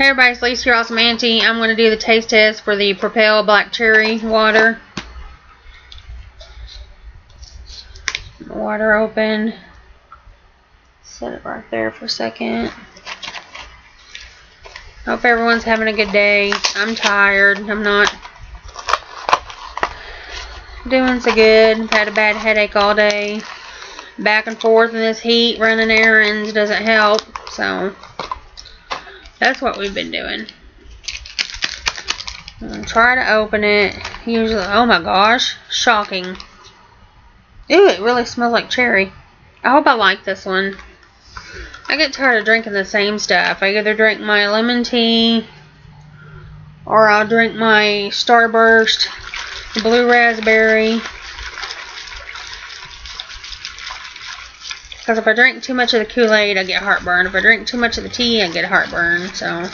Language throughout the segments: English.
Hey everybody, it's Lisa, your awesome auntie. I'm going to do the taste test for the Propel Black Cherry water. Water open. Set it right there for a second. Hope everyone's having a good day. I'm tired. I'm not doing so good. Had a bad headache all day. Back and forth in this heat, running errands doesn't help. So, that's what we've been doing. try to open it. Usually, oh my gosh, shocking. Ooh, it really smells like cherry. I hope I like this one. I get tired of drinking the same stuff. I either drink my lemon tea or I'll drink my Starburst blue raspberry. Because if I drink too much of the Kool-Aid, I get heartburn. If I drink too much of the tea, I get heartburn. So,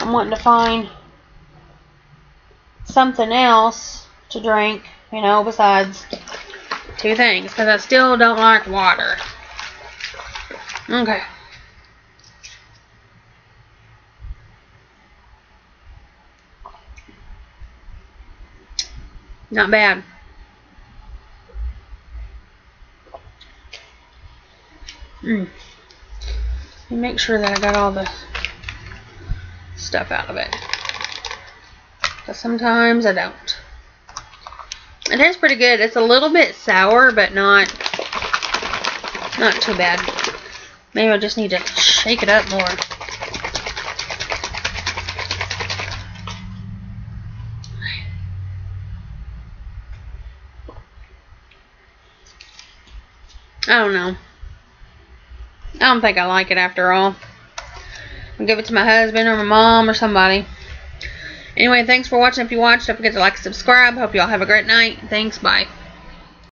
I'm wanting to find something else to drink, you know, besides two things. Because I still don't like water. Okay. Not bad. Mm. Make sure that I got all the stuff out of it. But sometimes I don't. It tastes pretty good. It's a little bit sour, but not not too bad. Maybe I just need to shake it up more. I don't know. I don't think I like it after all. I'll give it to my husband or my mom or somebody. Anyway, thanks for watching. If you watched, don't forget to like and subscribe. Hope you all have a great night. Thanks. Bye.